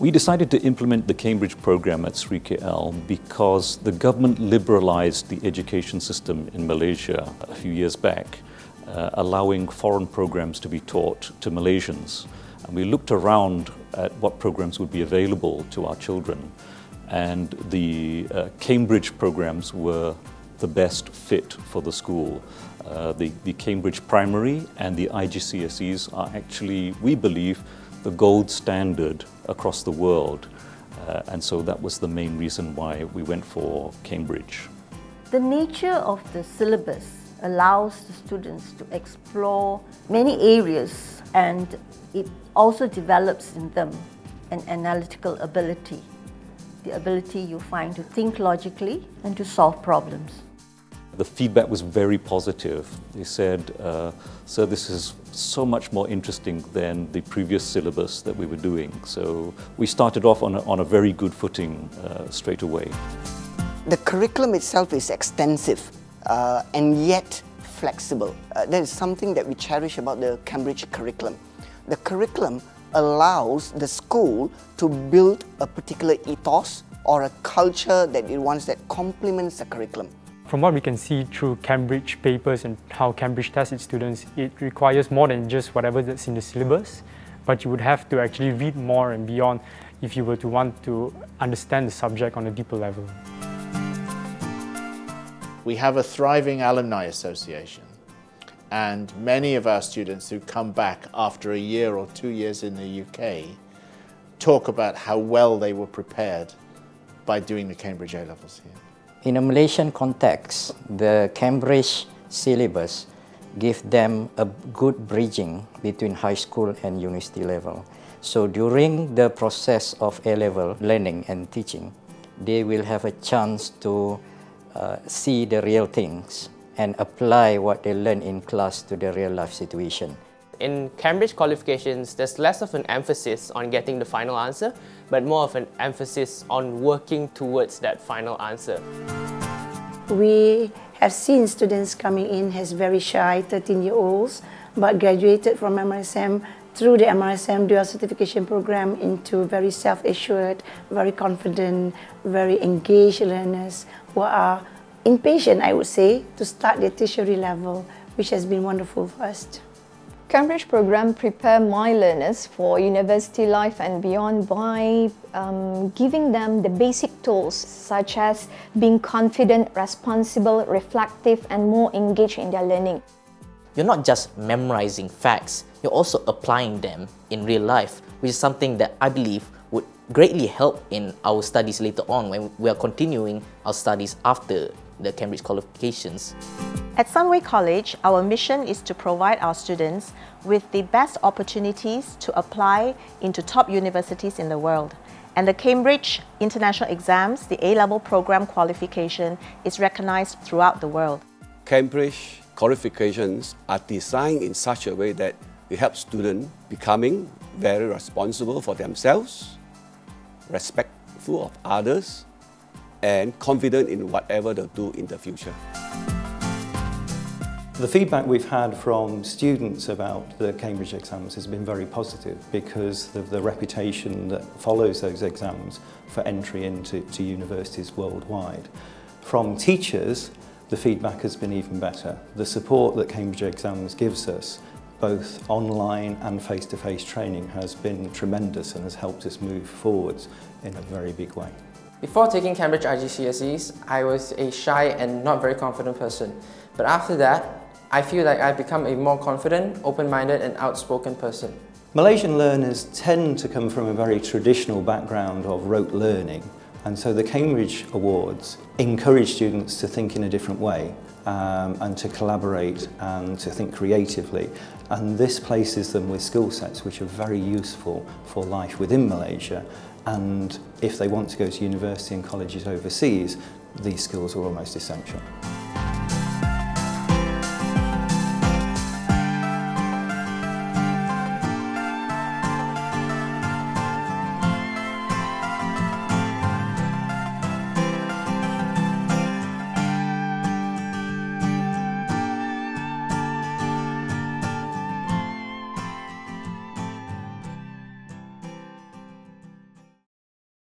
We decided to implement the Cambridge program at Sri KL because the government liberalized the education system in Malaysia a few years back, uh, allowing foreign programs to be taught to Malaysians. And we looked around at what programs would be available to our children, and the uh, Cambridge programs were the best fit for the school. Uh, the, the Cambridge Primary and the IGCSEs are actually, we believe, the gold standard across the world. Uh, and so that was the main reason why we went for Cambridge. The nature of the syllabus allows the students to explore many areas and it also develops in them an analytical ability, the ability you find to think logically and to solve problems. The feedback was very positive. They said, uh, sir, this is so much more interesting than the previous syllabus that we were doing. So we started off on a, on a very good footing uh, straight away. The curriculum itself is extensive uh, and yet flexible. Uh, that is something that we cherish about the Cambridge curriculum. The curriculum allows the school to build a particular ethos or a culture that it wants that complements the curriculum. From what we can see through Cambridge papers and how Cambridge tests its students, it requires more than just whatever that's in the syllabus, but you would have to actually read more and beyond if you were to want to understand the subject on a deeper level. We have a thriving alumni association and many of our students who come back after a year or two years in the UK talk about how well they were prepared by doing the Cambridge A-levels here. In a Malaysian context, the Cambridge syllabus gives them a good bridging between high school and university level. So during the process of A-level learning and teaching, they will have a chance to uh, see the real things and apply what they learn in class to the real life situation. In Cambridge qualifications, there's less of an emphasis on getting the final answer, but more of an emphasis on working towards that final answer. We have seen students coming in as very shy 13-year-olds, but graduated from MRSM through the MRSM dual certification program into very self-assured, very confident, very engaged learners who are impatient, I would say, to start their tertiary level, which has been wonderful for us. Cambridge program prepare my learners for university life and beyond by um, giving them the basic tools such as being confident, responsible, reflective and more engaged in their learning. You're not just memorizing facts, you're also applying them in real life, which is something that I believe would greatly help in our studies later on when we are continuing our studies after the Cambridge qualifications. At Sunway College, our mission is to provide our students with the best opportunities to apply into top universities in the world. And the Cambridge International Exams, the A-level program qualification, is recognized throughout the world. Cambridge qualifications are designed in such a way that it helps students becoming very responsible for themselves, respectful of others, and confident in whatever they'll do in the future. The feedback we've had from students about the Cambridge exams has been very positive because of the reputation that follows those exams for entry into to universities worldwide. From teachers, the feedback has been even better. The support that Cambridge exams gives us both online and face-to-face -face training has been tremendous and has helped us move forwards in a very big way. Before taking Cambridge IGCSEs, I was a shy and not very confident person. But after that, I feel like I've become a more confident, open-minded and outspoken person. Malaysian learners tend to come from a very traditional background of rote learning and so the Cambridge Awards encourage students to think in a different way um, and to collaborate and to think creatively and this places them with skill sets which are very useful for life within Malaysia and if they want to go to university and colleges overseas, these skills are almost essential.